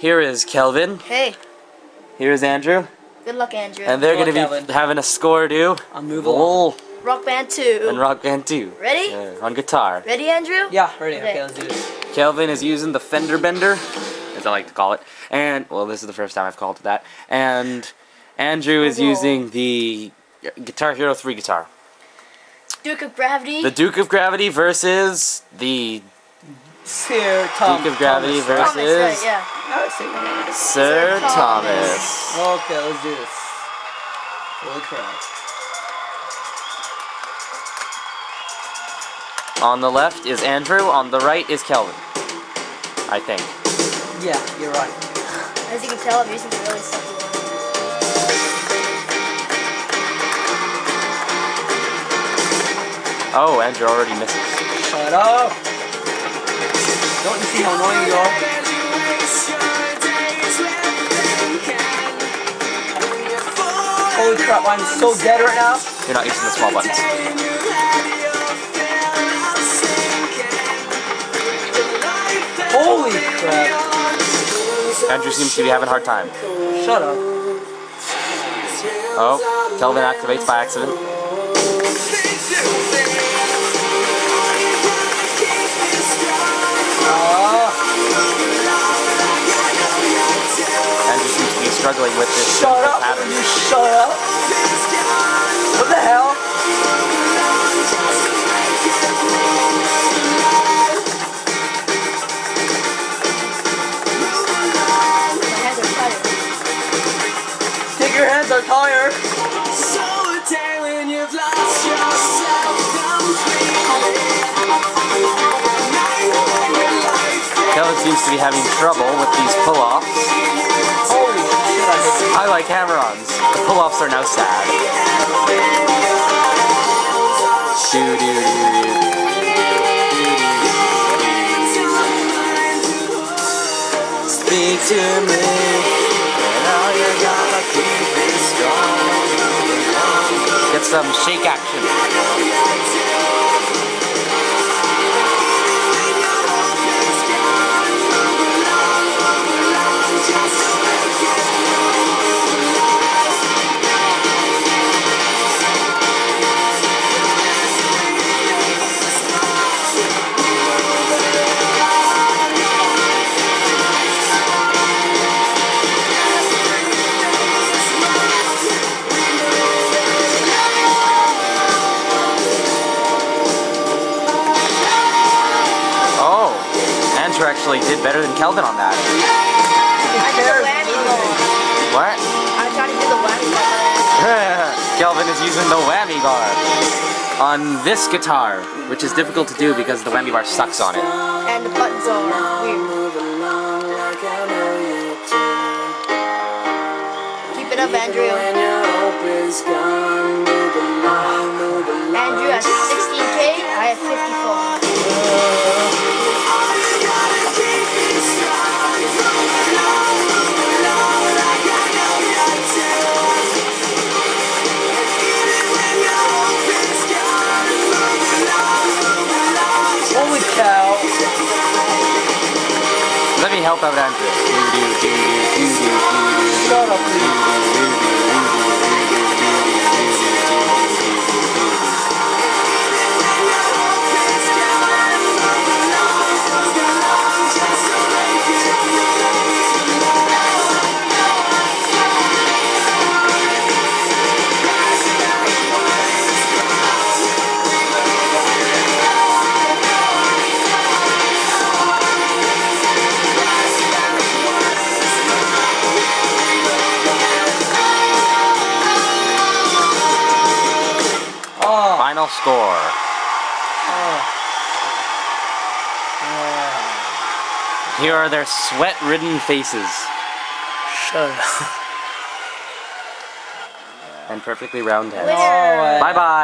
Here is Kelvin. Hey, Here is Andrew. good luck, Andrew. And they're going to be Kelvin. having a score do. I'll move along. Rock Band 2. and Rock Band 2. Ready? Yeah, on guitar. Ready, Andrew? Yeah, ready. Okay. Okay, let's do this. Kelvin is using the Fender Bender, as I like to call it. And, well, this is the first time I've called it that. And Andrew is Oh, using the Guitar Hero 3 guitar. Duke of Gravity. The Duke of Gravity versus the Sir Tom. Duke of Gravity Thomas, versus- Thomas, right, yeah. Say my name. Sir Sir Thomas. Thomas. Okay, let's do this. Holy crap. On the left is Andrew, on the right is Kelvin. I think. Yeah, you're right. As you can tell, I'm using a really sucky one. Oh, Andrew already misses. Shut up! Don't you see how annoying you are? Crap, I'm so dead right now. You're not using the small buttons. Holy crap. Andrew seems to be having a hard time. Shut up. Oh, Kelvin activates by accident. Struggling with this shut simple up. pattern. You shut up. What the hell? My hands are tired. Take your hands are tired. Kelvin seems to be having trouble with these pull-offs. I like hammer-ons. The pull-offs are now sad. Speak to me, and all you gotta keep it strong. Get some shake action. Actually did better than Kelvin on that. I did the whammy bar. What? I tried to do the whammy bar. Kelvin is using the whammy bar on this guitar, which is difficult to do because the whammy bar sucks on it. And the buttons are weird. Keep it up, Andrew. Andrew help out. Doo-doo-doo-doo-doo-doo-doo-doo. Shut up, please. Oh, Final score. Here are their sweat-ridden faces shut up. and perfectly round heads. Oh, Bye bye.